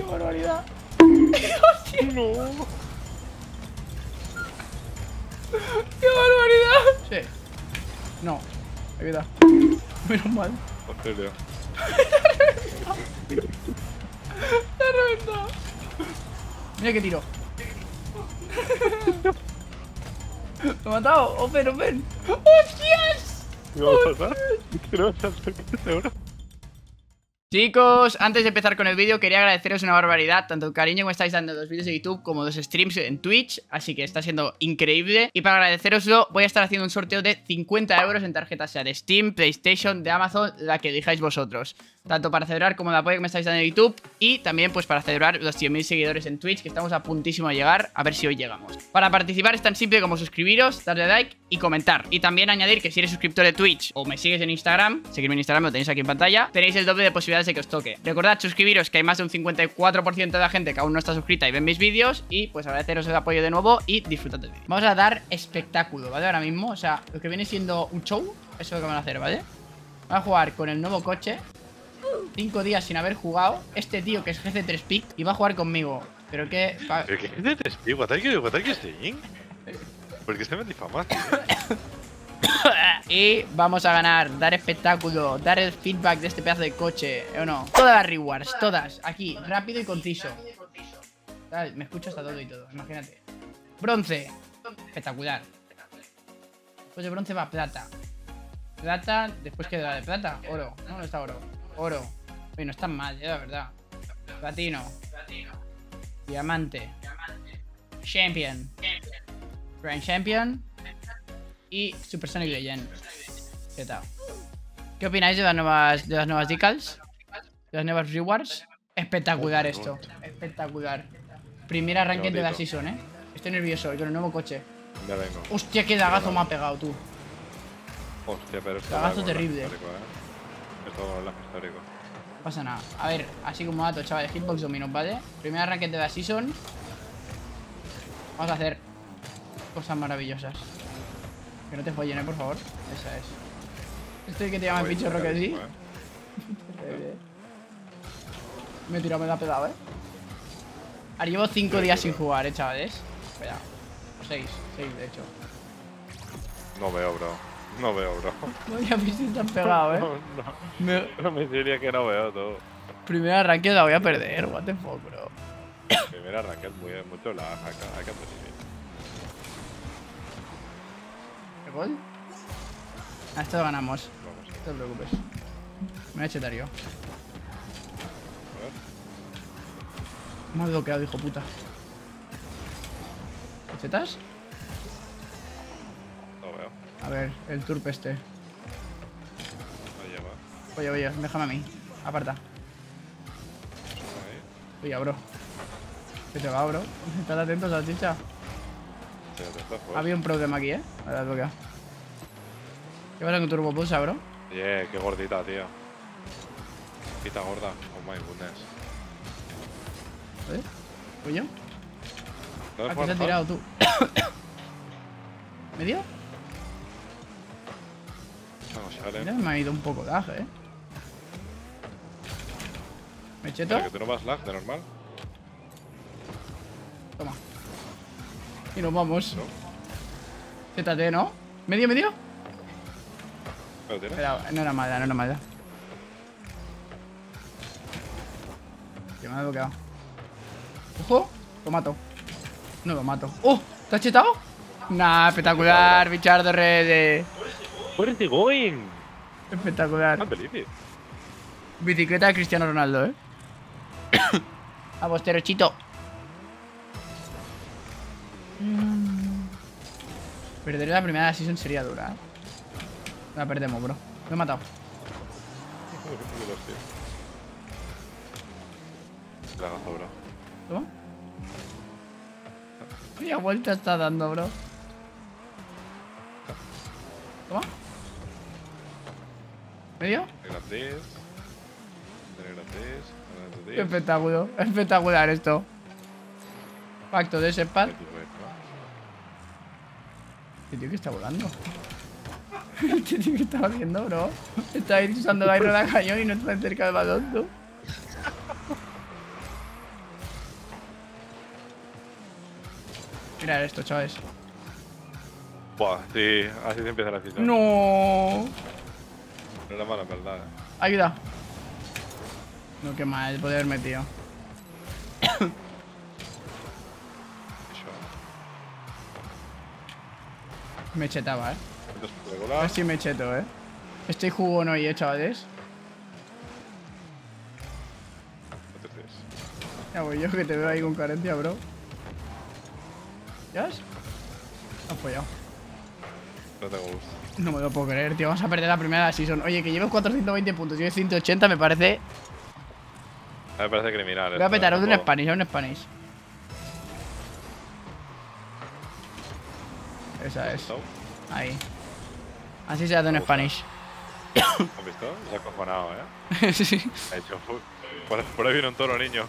¡Qué barbaridad! No. ¡Qué barbaridad! Sí. No. Ayuda. Menos mal. Australia. ¡Me ha reventado! Mira que tiro. ¿Lo he matado? ¡Open, open! ¡Hostias! ¿Qué va a pasar? ¿Qué va a pasar? ¿Qué seguro? Chicos, antes de empezar con el vídeo quería agradeceros una barbaridad Tanto el cariño que me estáis dando los vídeos de YouTube como los streams en Twitch Así que está siendo increíble. Y para agradeceroslo voy a estar haciendo un sorteo de 50 euros en tarjetas sea de Steam, Playstation, de Amazon, la que elijáis vosotros Tanto para celebrar como el apoyo que me estáis dando en YouTube Y también pues para celebrar los 100.000 seguidores en Twitch Que estamos a puntísimo de llegar, a ver si hoy llegamos. Para participar es tan simple como suscribiros, darle like y comentar. Y también añadir que si eres suscriptor de Twitch o me sigues en Instagram Seguirme en Instagram, lo tenéis aquí en pantalla Tenéis el doble de posibilidades de que os toque Recordad suscribiros que hay más de un 54% de la gente que aún no está suscrita y ven mis vídeos Y pues agradeceros el apoyo de nuevo y disfrutad del vídeo Vamos a dar espectáculo, ¿vale? Ahora mismo, o sea, lo que viene siendo un show Eso es lo que van a hacer, ¿vale? Vamos a jugar con el nuevo coche Cinco días sin haber jugado Este tío que es GC3 Pick y va a jugar conmigo Pero que... ¿Pero qué es de testigo? ¿What are you, what are you saying? ¿Por qué se me difama, tío? Y vamos a ganar, dar espectáculo, dar el feedback de este pedazo de coche, ¿o no? Todas las rewards, todas, aquí, rápido y conciso. Me escucho hasta todo y todo, imagínate. Bronce, espectacular. Después de bronce va plata. Plata, después que la de plata, oro. No, no está oro. Oro. Oye, no está mal, eh, la verdad. Platino. Diamante. Champion. Grand Champion y Supersonic Legend. ¿Qué tal? ¿Qué opináis de las nuevas de las nuevas decals? ¿De las nuevas rewards? Espectacular esto. Espectacular. Primer arranque de la season, ¿eh? Estoy nervioso con el nuevo coche. Ya vengo. Hostia, qué lagazo me ha pegado tú. Hostia, pero algo terrible. histórico, ¿eh? Esto es histórico. No pasa nada. A ver, así como dato, chavales. Hitbox Dominos, ¿vale? Primer arranque de la season. Vamos a hacer cosas maravillosas. Que no te follen, ¿eh? Por favor. Esa es. Estoy que te llama el Joder, pincho Rocket, ¿sí? ¿eh? Me he tirado, me la ha pegado, ¿eh? Ahora llevo 5 días sin jugar, ¿eh, chavales? Espera. 6, 6 de hecho. No veo, bro. No veo, bro. Vaya han pegado, ¿eh? No, Me- no. No me diría que no veo todo. Primer arranque la voy a perder, what the fuck, bro. Primer arranque es muy, mucho lag acá. Hay que recibir. ¿Qué gol? A esto lo ganamos. Vamos. No te preocupes. Me voy a chetar yo. A ver. Me has bloqueado, hijo puta. ¿Me chetas? No veo. A ver, el turpe este. Lleva. Oye, oye, déjame a mí. Aparta. Oye, bro. ¿Qué te va, bro? Estás atento, salchicha. Había un problema aquí, ¿eh? Has bloqueado. ¿Qué pasa con tu turbopulsa, bro? Yeah, qué gordita, tío. Pita gorda. Oh my goodness. ¿Eh? ¿Fui yo? ¿No ¿A ves qué se ha tirado tú? ¿Me dio? No sale. Mira, me ha ido un poco lag, ¿eh? ¿Me cheto? Que tú no vas lag de normal. Y nos vamos. No. Zétate, ¿no? ¿Medio, medio? Espera, no era mala, no era mala. Que me ha bloqueado. Ojo, lo mato. No lo mato. ¡Oh! ¿Te has chetado? Nah, espectacular, bichardo red. Where is he going? Espectacular. It. Bicicleta de Cristiano Ronaldo, ¿eh? A postero, chito. Perder la primera season sería dura, ¿eh? La perdemos, bro. Lo he matado. Tío. Lagazo, bro. ¿Toma? Vaya vuelta está dando, bro. Toma. ¿Medio? Espectáculo. Espectacular esto. Pacto de ese pad. ¿Qué tío que está volando? ¿Qué este tío que está haciendo, bro? Está ahí usando el aire de la cañón y no está cerca del balón, ¿no? Mira esto, chavales. Buah, sí, así se empieza la cita. No. No era mala, verdad. Eh. Ayuda. No, qué mal, poder haberme, tío. Me chetaba, eh. A ver si me cheto, eh. Estoy jugón hoy, eh, chavales. No te. Ya voy yo que te veo ahí con carencia, bro. ¿Ya ves? Has follado. No tengo gusto. No me lo puedo creer, tío. Vamos a perder la primera de la season. Oye, que lleves 420 puntos, yo 180, me parece. A me parece criminal. Voy a petar eh, un. Spanish, un Spanish. Esa es. ¿Visto? Ahí. Así se hace gusta. Spanish. ¿Has visto? Se ha acojonado, eh. sí. Ha hecho. Por, por ahí viene un toro, niño.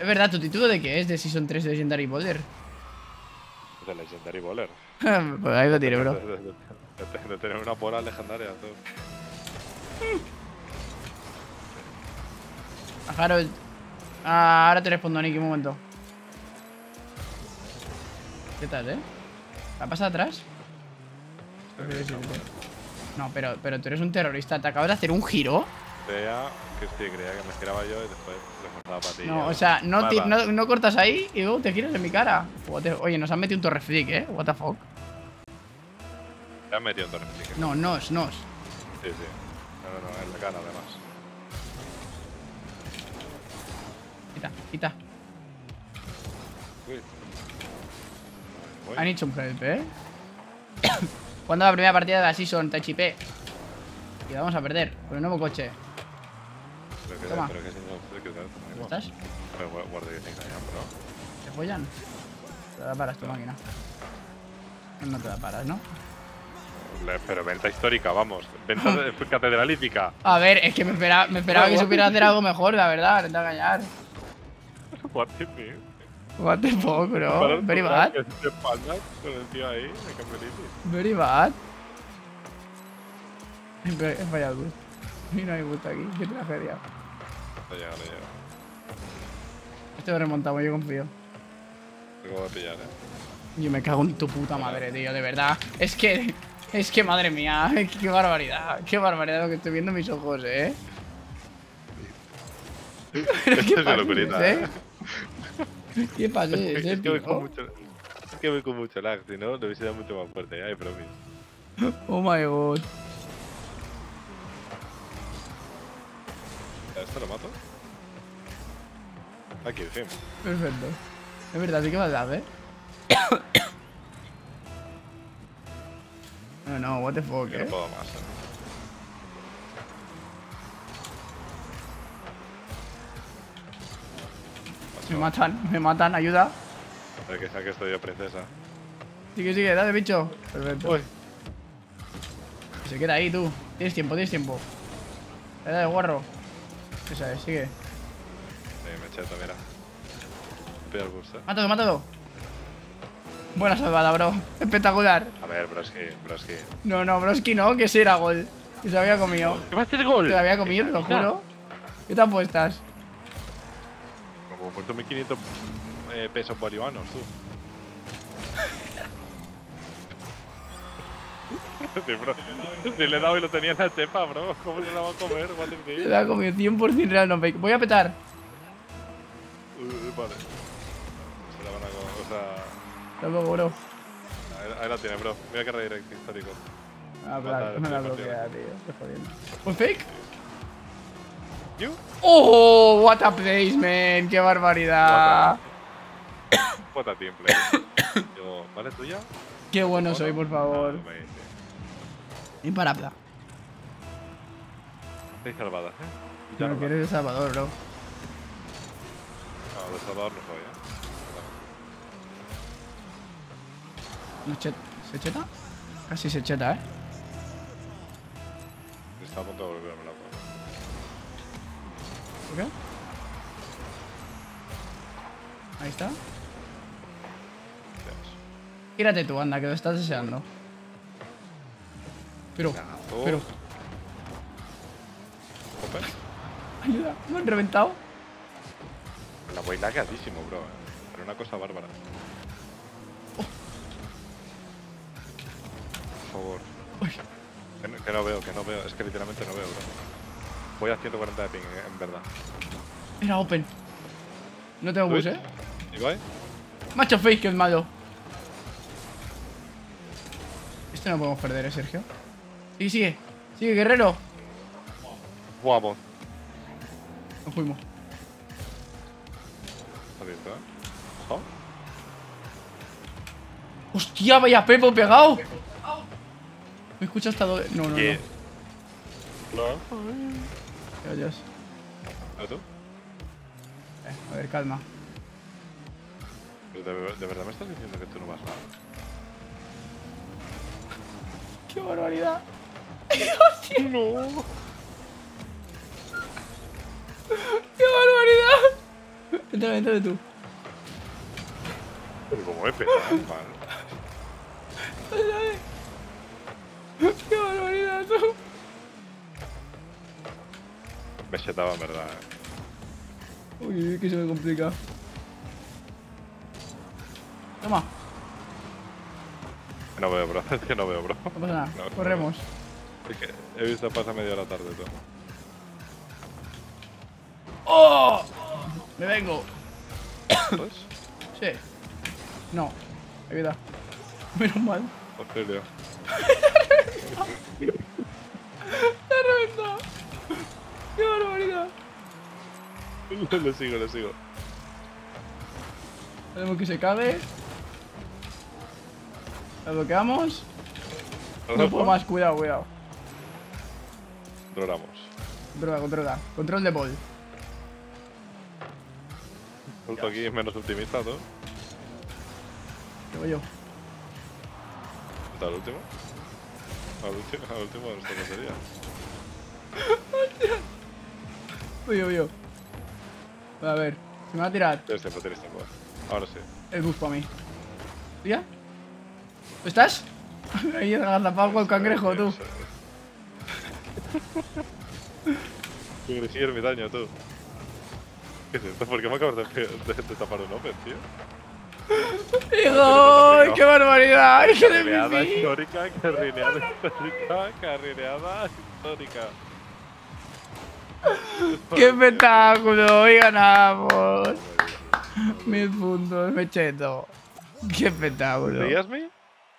Es verdad, ¿tu título de qué es? ¿De Season 3 de Legendary Boulder? De Legendary Bowler. pues ahí lo tiré, bro. De, de- de- de- de tener una pora legendaria. tú. A Harold. Ah, ahora te respondo, Nicky, un momento. ¿Qué tal, eh? ¿La pasa atrás? No, pero, pero tú eres un terrorista. ¿Te acabas de hacer un giro? Creía que sí, creía que me giraba yo y después le faltaba patilla. No, o sea, no, Va, ti- va. no, no cortas ahí y luego te giras en mi cara. Oye, nos han metido un torre freak, ¿eh? What the fuck. Te has metido en torre flick. No, nos, nos. Sí, sí. No, no, no, en la cara además. Quita, quita. Uy. Han hecho un help, ¿eh? Cuando la primera partida de la season te chipé. Y vamos a perder con el nuevo coche. Pero que, Toma. pero que pero que tal, ¿Cómo estás? Pero gua- guarda que tenga ya, bro. ¿Te follan? Te la paras tu máquina. No te la paras, ¿no? Pero venta histórica, vamos. Venta de- catedralítica. A ver, es que me esperaba, me esperaba que supiera hacer algo mejor, la verdad. No te voy a engañar. What the fuck? What the fuck, bro. Very bad. que te espaldas con el tío ahí, de Camberiti. Very bad. He fallado el bus. Y no hay bus aquí. Qué tragedia. No llega, no llega. Este lo remontamos, yo confío. Tengo que pillar, eh. Yo me cago en tu puta madre, tío, de verdad. Es que. Es que, madre mía, qué barbaridad. Qué barbaridad lo que estoy viendo en mis ojos, eh. Pero Esto qué es de locurita, eh. Qué pases, Es que voy con mucho. Es que voy con mucho lag, si no, lo hubiese dado mucho más fuerte, ay, promise. Oh my god. ¿A ¿Esto lo mato? Aquí, en fin. Perfecto. Es verdad, sí que maldad, eh. No, no, what the fuck, Yo no eh. puedo más. eh. Me matan, me matan, ayuda. A ver que saque esto yo, princesa. Sigue, sigue, dale, bicho. Perfecto. Uy. Se queda ahí, tú. Tienes tiempo, tienes tiempo. Dale, dale, guarro. Esa es, sigue. Sí, me cheto, mira. Pilla el bus, eh. Mátalo, mátalo. Buena salvada, bro. Espectacular. A ver, broski, broski. No, no, Broski no, que ese era gol. Que se había comido. ¿Qué va a hacer gol? Que lo había comido, te lo juro. ¿Qué te apuestas? Puesto 1500 eh, pesos bolivanos, tú. Si le he dado y lo tenía en la chepa, bro. ¿Cómo se la va a comer? Se lo ha comido 100% real, no fake. Voy a petar. Uh, vale. Se la van a comer. O sea. Lo luego, bro. Ahí, ahí la tiene, bro. Mira que redirect histórico. Ah, claro, me la bloquea, tío. Estoy jodiendo. ¿Un fake? ¿You? ¡Oh! What a placement. ¡Qué barbaridad! What a team play. Digo, ¿vale tuya? ¡Qué bueno soy, por favor! Ah, amazing. Imparable. Estáis salvadas, ¿eh? Ya no no quieres de Salvador, bro. No, de Salvador no soy, ¿eh? ¿No ¿Se cheta? Casi se cheta, ¿eh? Está a punto de volverme loco. ¿Ok? Ahí está. Tírate tú, anda, que lo estás deseando. Pero, pero... Ayuda, me han reventado. La voy lagadísimo, bro. Pero una cosa bárbara. Oh. Por favor. Que no veo, que no veo. Es que literalmente no veo, bro. Voy a 140 de ping, eh, en verdad. Era open. No tengo bus, eh. ¿Ibai? Macho fake, que es malo. Esto no podemos perder, eh, Sergio. Sigue, sigue. Sigue, guerrero. Vamos. Nos fuimos. Abierto, ¿eh? ¿Oh? ¡Hostia, vaya Pepo pegado! Me escucha hasta do... No, no, Yeah. no. ¿No? Dios. ¿A tú? Eh, a ver, calma. ¿Pero de, de verdad me estás diciendo que tú no vas nada? ¡Qué barbaridad! No. ¡Qué barbaridad! Entra, entra tú. Pero como me pegas, mal. ¡Qué barbaridad, tú! Me chetaba, en verdad. eh. Uy, que se me complica. Toma, no veo, bro. Es que no veo, bro. no pasa nada. No, no. Corremos. Es que he visto pasa media hora tarde, tú. ¡Oh! Me vengo. ¿Sabes? Sí. No. Ayuda. Menos mal. En serio. ¡Me ha reventado! ¡Qué barbaridad! Le sigo, le sigo. Hacemos que se cabe. Lo bloqueamos. No ¿Lo puedo más, cuidado, cuidado. Logramos. Controla, controla. Control de ball. Justo aquí es menos optimista, ¿no? Que voy yo. ¿Está al último? Al último, al último de nuestra lotería. Voy yo, voy yo. A ver, se me va a tirar Tienes tiempo, tienes tiempo. Ahora sí. el bus para mí. ¿Ya? ¿Tú estás? Ahí agazapado con el cangrejo, tú. Eres ermitaño, tú. ¿Qué es esto? ¿Por qué me acabas de, de, de tapar un open, tío? ¡Hijo! ¡Ay, ¡Qué barbaridad! ¡Ay, qué de Carrineada pipí! histórica, carrineada histórica, carrineada histórica. ¡Qué espectáculo! ¡Hoy ganamos! Mil puntos, me cheto. ¡Qué espectáculo! If they ask me,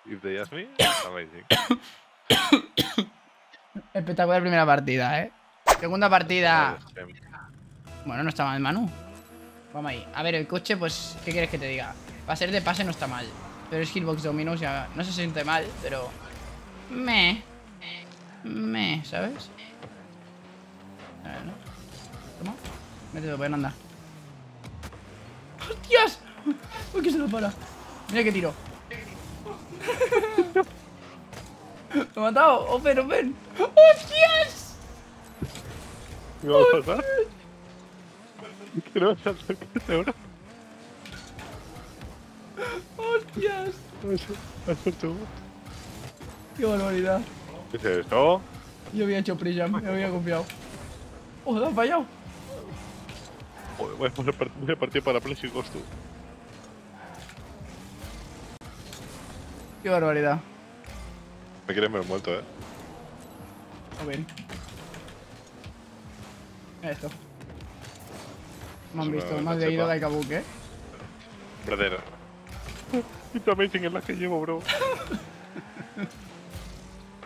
if they ask me, amazing. Espectacular primera partida, ¿eh? Segunda partida. Bueno, no está mal, Manu. Vamos ahí. A ver, el coche, pues, ¿qué quieres que te diga? Va a ser de pase, no está mal. Pero es Hitbox Dominos, ya no se siente mal, pero... Me. Me, ¿sabes? A ver, ¿no? Toma. Mételo, pues, anda. ¡Hostias! Uy, que se lo para. Mira que tiro. Lo he matado. Open, open. ¡Hostias! ¿Qué va a pasar? ¿Qué le vas a hacer oro? ¡Hostias! ¡Qué barbaridad! ¿Qué es esto? Yo había hecho pre me había confiado. ¡Oh, lo has fallado! Joder, Voy a poner part- voy a partir para plásticos, tú. ¡Qué barbaridad! Me quieren ver muerto, eh. A ver. Mira esto. Me han visto, una- más una de ido chepa. de Kabuki, ¿eh? Brother. It's amazing en la que llevo, bro.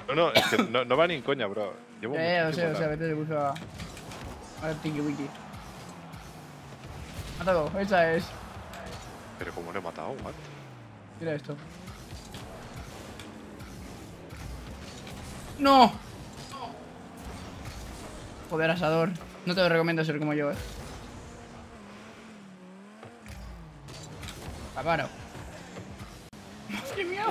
No, no, es que no, no va ni en coña, bro. Llevo Eh, o sea, o sea, vete, le puso a. A ver, Tiki Wiki. Mátalo, esa es. Pero como lo he matado, what? Mira esto. ¡No! Joder, asador. No te lo recomiendo ser como yo, eh. Paparo. Madre mía.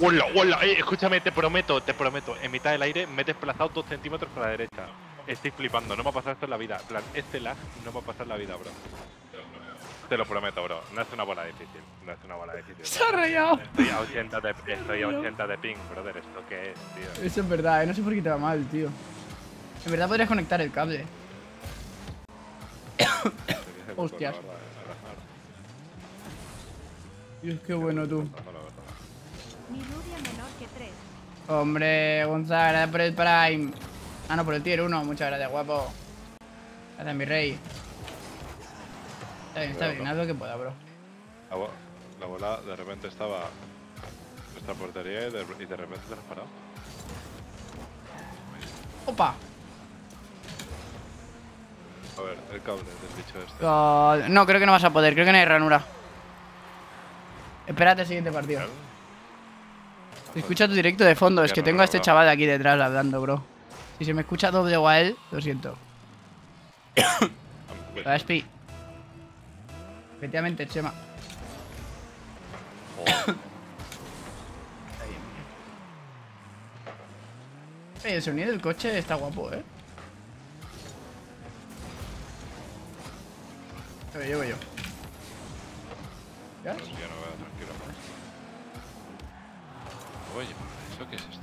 ¡Hola, hola! Eh, escúchame, te prometo, te prometo. En mitad del aire me he desplazado dos centímetros para la derecha. Estoy flipando, no me ha pasado esto en la vida. En plan, este lag no me va a pasar en la vida, bro. Te lo prometo, bro. No es una bola difícil. No es una bola difícil. Se ha rayado. Estoy a 80 de, estoy a 80 de ping, brother. ¿Esto qué es, tío? Eso es verdad, eh. No sé por qué te va mal, tío. En verdad podrías conectar el cable. Hostias. Dios, qué bueno tú. Mi rubia menor que tres. Hombre, Gonzalo, gracias por el Prime. Ah, no, por el tier 1. Muchas gracias, guapo. Gracias, mi rey. Está bien, está bien. Haz lo que pueda, bro. La, bo- la bola de repente estaba en nuestra portería y de, y de repente te la has parado. Opa. A ver, el cable del bicho este. Oh, no, creo que no vas a poder. Creo que no hay ranura. Espérate el siguiente partido. Escucha tu directo de fondo. Es que tengo a este chaval de aquí detrás hablando, bro. Si se me escucha doble o a él, lo siento. La Spi. Efectivamente, Chema. Oye, el sonido del coche está guapo, eh. Llevo yo, llevo yo. ¿Ya? Pues ya no veo tranquilo. Oye, ¿eso qué es esto?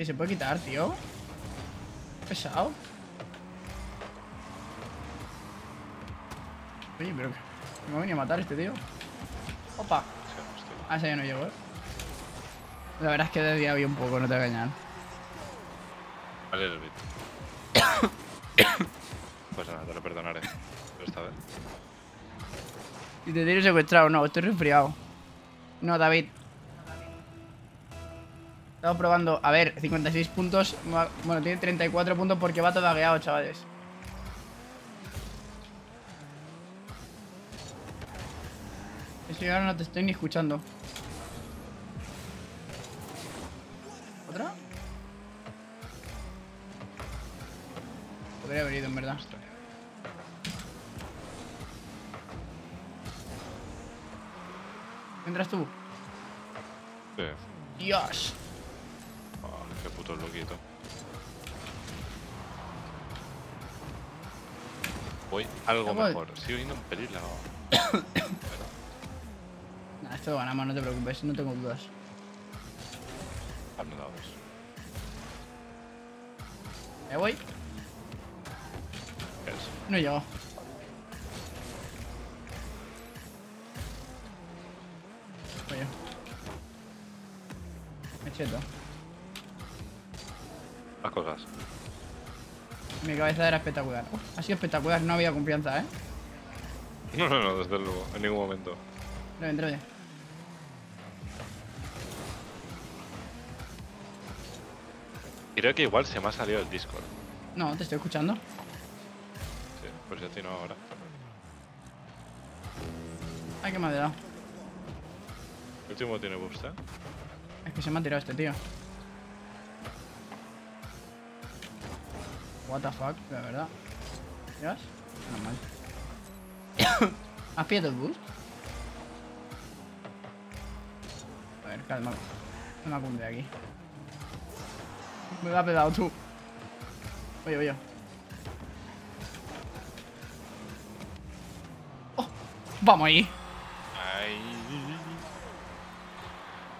Oye, ¿se puede quitar, tío? Pesado. Oye, pero que me va a venir a matar este tío. Opa. Ah, ese ya no llegó, eh. La verdad es que desviado un poco, no te voy a engañar. Vale, el pues nada, te lo perdonaré. Pero esta vez. Si te tienes secuestrado, no, estoy resfriado. No, David. Estamos probando. A ver, 56 puntos. Bueno, tiene 34 puntos porque va todo lagueado, chavales. Es que ahora no te estoy ni escuchando. ¿Otra? Podría haber ido, en verdad. ¿Entras tú? Sí. Dios. Ah, qué puto loquito. Voy algo voy. mejor. Sigo yendo un pelín lavado. Nah, esto lo ganamos, no te preocupes, no tengo dudas. Anulados. ¿Me voy? ¿Qué es? No llego. Oye. Me cheto. Las cosas. Mi cabeza era espectacular. Uf, ha sido espectacular, no había confianza, ¿eh? No, no, no, desde luego. En ningún momento. Ven, entrale. Creo que igual se me ha salido el Discord. No, te estoy escuchando. Sí, pues ya tiene ahora. Ay, qué me ha dado. El último tiene boost, ¿eh? Es que se me ha tirado este tío. What the fuck, la verdad. ¿Miras? Normal. ¿Has pillado el boost? A ver, calma. No me acunde aquí. Me lo ha pegado tú. Oye, oye. Oh, vamos ahí. Ay.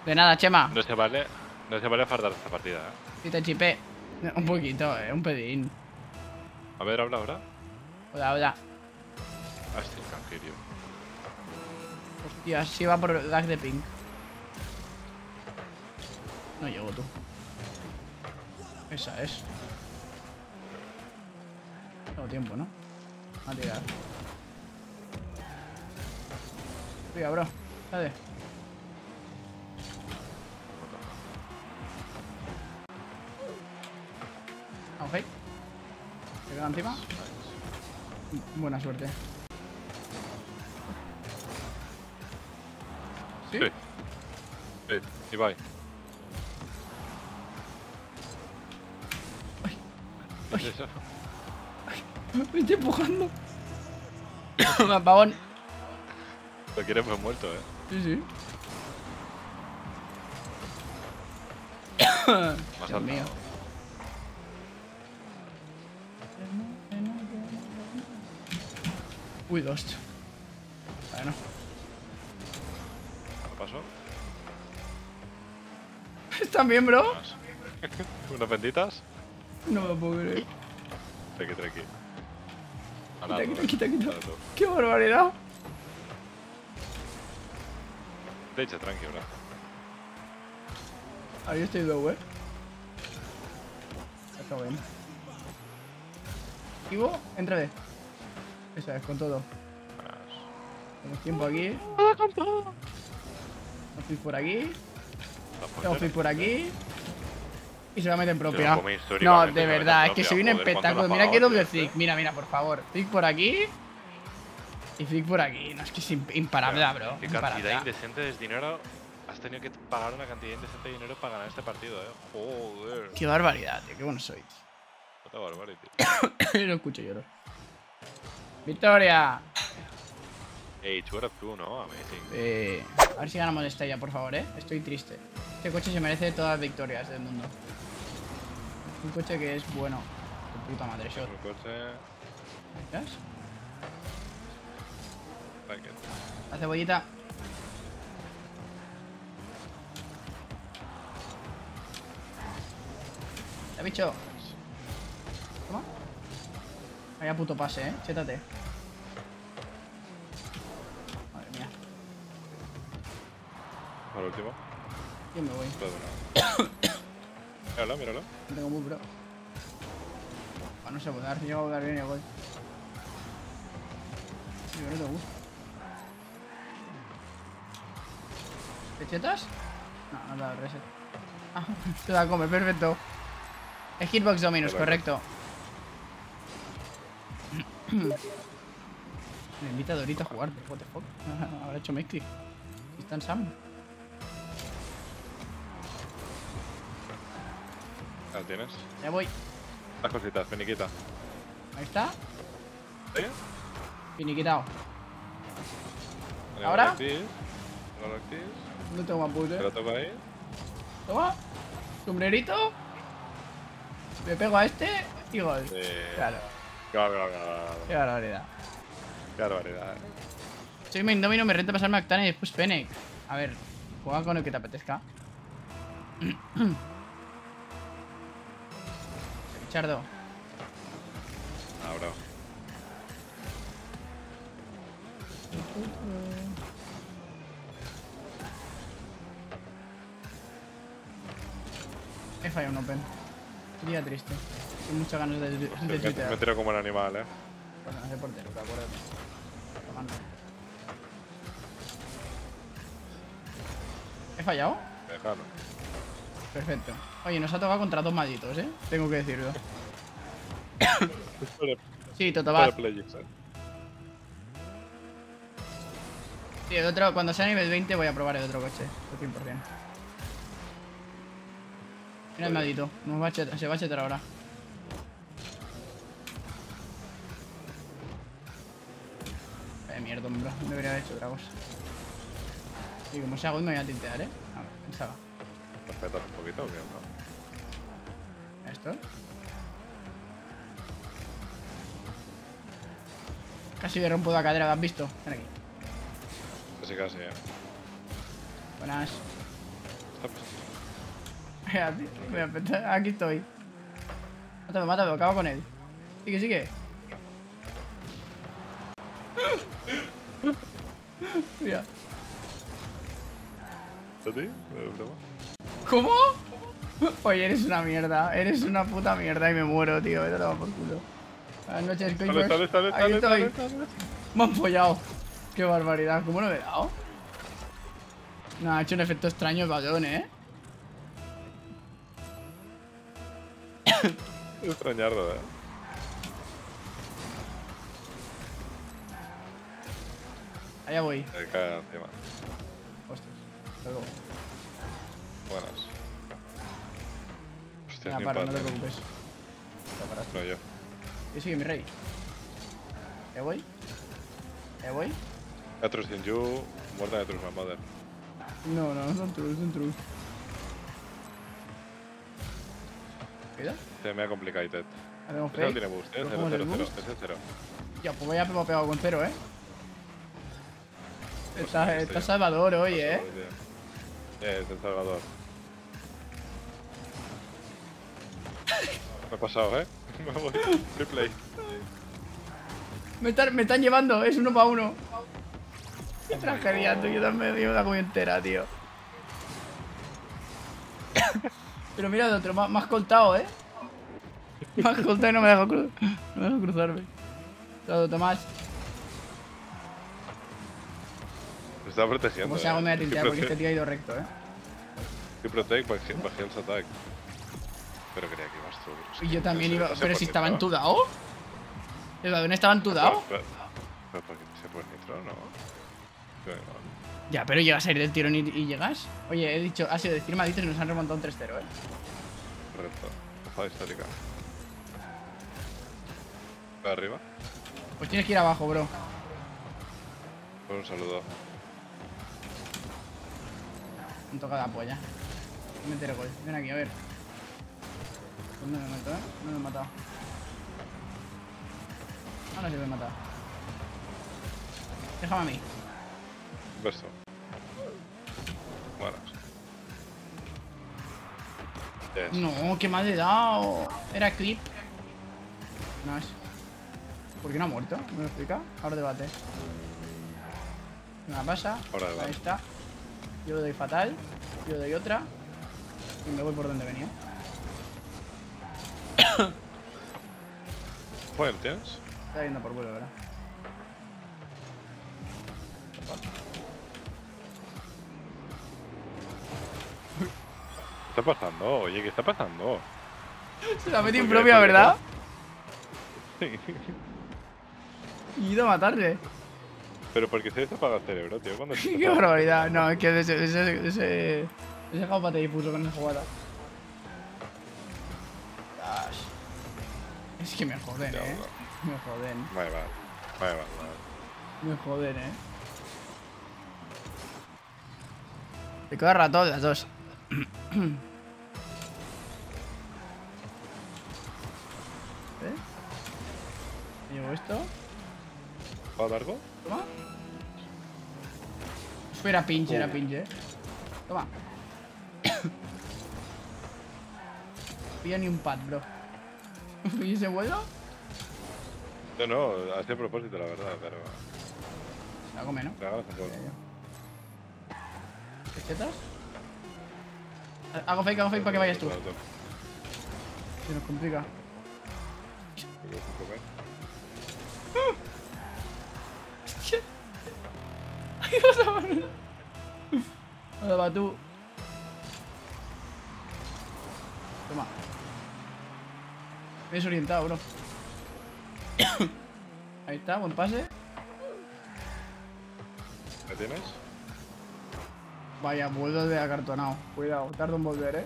De nada, Chema. No se vale. No se vale fardar esta partida, ¿eh? Si te chipé. Un poquito, eh, un pedín. A ver, habla ahora. Hola, hola. Ah, sí, tranquilo. Hostia, sí va por lag de ping. No llego tú. Esa es. Tengo tiempo, ¿no? A tirar. Venga, bro. Dale. ¿Se queda encima? Buena suerte. ¿Sí? Sí. Sí, Ibai. Ay. ¿Qué es eso? Me estoy empujando. Pavón. Lo quieres ver muerto, eh. Sí, sí. Más Dios mío. Uy, dos. Bueno. ¿Qué pasó? ¿Están bien, bro? Más. ¿Unas benditas? No me lo puedo creer. Tranqui, tranqui. Quita, quita, quita, quita. ¡Qué barbaridad! De hecho, tranqui, bro. Ahí estoy low, eh. Está bien. Ivo, entra de. Esa es, con todo. Tenemos tiempo aquí. Vamos por aquí. Vamos por aquí. Y se va a meter en propia. No, de se verdad, es que joder, ¿cuánto espectáculo. la Mira que doble flick. Mira, mira, por favor. Flick por aquí. Y flick por aquí. No, es que es imp- imparable, bro. Qué cantidad indecente de dinero. Has tenido que pagar una cantidad indecente de dinero para ganar este partido, eh. Joder. Qué barbaridad, tío. Qué bueno soy. Puta barbaridad. Lo escucho lloro. Victoria. Two out of two, ¿no? Amazing. Eh, a ver si ganamos esta ya, por favor, eh. Estoy triste. Este coche se merece todas las victorias del mundo. Un coche que es bueno. De puta madre, shot. El coche. ¿Ves? La cebollita. ¿Ya bicho? Vaya puto pase, eh. Chétate. Madre mía. Al último. Yo me voy. Míralo, míralo. No tengo move, bro. Ah, no sé volar. Si llego a volar bien y voy. Yo. ¿Te chetas? No, no te da el reset. Ah, te da a comer, perfecto. Es Hitbox Dominus, Correcto. Me invita a Dorito a jugar, what the fuck. Habrá hecho Mexi. Si está en Sam. Ahí tienes. Ya voy. Las cositas, finiquita. Ahí está. ¿Sí? Finiquitado. ¿Ahora? No tengo más pute. Te lo toco ahí. Toma. Sombrerito. Me pego a este y gol. Sí. Claro. Claro, claro. Qué barbaridad. Qué barbaridad. eh. Soy main domino, me renta pasarme a Octane y después Fennec. A ver, juega con el que te apetezca. Richardo. Ah, bro. He fallado un open. Día triste. Tengo muchas ganas de, de Me, me tuitear. tiro como un animal, eh. Bueno, no sé portero, que acuérdate. Tomando. ¿He fallado? Déjalo. Perfecto. Oye, nos ha tocado contra dos malditos, ¿eh? Tengo que decirlo. De, Sí, Totobaz. de eh. Sí, el otro, cuando sea nivel 20 voy a probar el otro coche. Esto 100%. Mira el maldito. Nos va a chetar- se va a chetar ahora. Mierda, bro. No debería haber hecho dragos. Y como sea good me voy a tintear, ¿eh? A ver, pensaba. Respetas un poquito, ¿o qué? No. ¿Esto? Casi le rompo la cadera, ¿lo has visto? Ven aquí. Casi, casi, eh. Buenas. Mira, tío, mira, Aquí estoy. Mátame, mátame, acaba con él. Sigue, sigue. Mira. ¿A ti? ¿De broma? ¿Cómo? Oye, eres una mierda. Eres una puta mierda y me muero, tío. Vete a tomar por culo. Buenas noches, sale, Ahí sale, estoy. sale. Me han follado. Qué barbaridad. ¿Cómo no me he dado? No, ha hecho un efecto extraño el balón, ¿eh? Extrañarlo, eh. Allá voy. Me cae encima. Hostias. Hasta luego. Buenas. Hostia, Venga, ni para, no te preocupes. Paraste. No, yo. Yo sigue mi rey. ¿Ya voy? ¿Ya voy? Atrus in you, muerta de Atrus, my mother. No, no, son true, son true. ¿Queda? Se me ha complicado, Ese no tiene boost, eh. ¿Lo 0, pongo en 0, el 0. boost? Ese es 0. Ya, pues vaya pegado con cero, ¿eh? Está, está. Salvador hoy, ¿eh? Eh, es El Salvador. Me he pasado, eh. Me voy. Replay. Me están, me están llevando, es uno para uno. Qué tragedia, tú. Yo también me la comida entera, tío. Pero mira el otro, has coltado, ¿eh? Has coltado y no me deja cruzarme. Todo, Tomás. Está protegiendo. ¿Cómo se hago me voy a eh. tiltear? Porque este tío ha ido recto, ¿eh? sí, protect, bajé, bajé el attack. Pero creía que ibas tú. Y que yo también iba... Pero si estaba entudado. ¿El avión estaba entudado? Pero, pero ¿por qué se pone nitro, no? Que. Ya, pero llegas a ir del tirón y, y llegas. Oye, he dicho, ha sido decir malditos y nos han remontado un 3-0, ¿eh? Correcto. Bajada histórica. ¿Va arriba? Pues tienes que ir abajo, bro. Pues un saludo. Me toca la polla. Meter el gol. Ven aquí, a ver. ¿Dónde me meto, eh? No me he matado. Ahora sí me he matado. Déjame a mí. Beso. Buenas. Yes. No, que mal he dado. Era clip. No es. ¿Por qué no ha muerto? ¿Me lo explica? Ahora debate. Una pasa. Ahora debate. Ahí está. Yo le doy fatal. Yo le doy otra. Y me voy por donde venía. Bueno, ¿tienes? Está yendo por vuelo, ¿verdad? ¿Qué está pasando? Oye, ¿qué está pasando? Se la metí ¿Por qué? impropia. ¿verdad? Sí. Y ido a matarle. Pero porque se desapaga el cerebro, tío. Cuando se Qué barbaridad. No, es que ese, ese, ese, ese jaupate difuso con esa jugada. Gosh. Es que me joden, Ya, eh. no. Me joden. Vale, vale. Vale. Me joden, eh. Te queda rato las dos. ¿Eh? ¿Me llevo esto? ¿Va largo? Toma. Era pinche, era Uh. pinche. Toma. Pilla ni un pad, bro. ¿Y ese vuelo? No, no, hace propósito, la verdad, pero. La come, ¿no? ¿Qué chetas? Hago fake, hago fake para que vayas tú. Claro. Se nos complica. Creo que Ahora va tú. Toma. Me he desorientado, bro. Ahí está, buen pase. ¿Me tienes? Vaya, vuelvo de acartonado. Cuidado, tardo en volver, eh.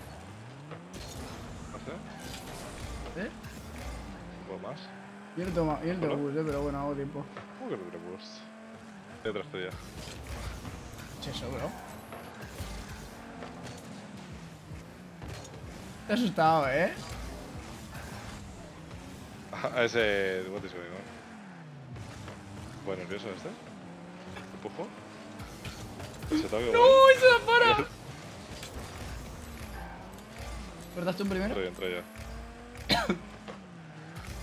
¿Eh? Un poco más. Y toma, te Hola. bus, eh, pero bueno, hago tiempo. ¿Cómo que no te boost? Detrás tuya. ¿Qué es eso, bro? Te he asustado, eh. A ese. What is going on? Bueno, nervioso este. Empujo. Se ¡No! ¡Se la para! ¿Cortaste un primero? Entra ya, entra ya.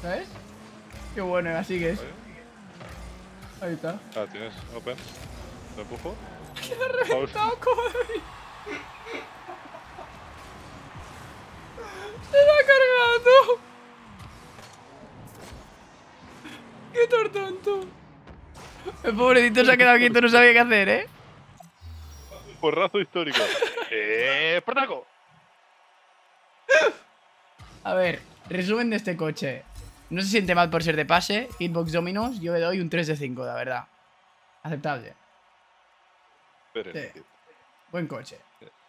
¿Sabes? Qué bueno, así que es. Vale. Ahí está. Ah, tienes open. Lo empujo. ¡Se ha reventado, cojones! ¡Se la ha cargado! ¡Qué tortonto! El pobrecito se ha quedado quieto, no sabía qué hacer, ¿eh? Porrazo histórico. ¡Eh! ¡Espartaco! A ver, resumen de este coche. No se siente mal por ser de pase. Hitbox Dominos, yo le doy un 3 de 5, la verdad. Aceptable. Sí. Buen coche.